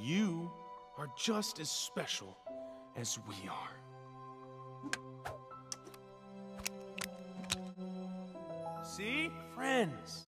You are just as special as we are. See? Friends.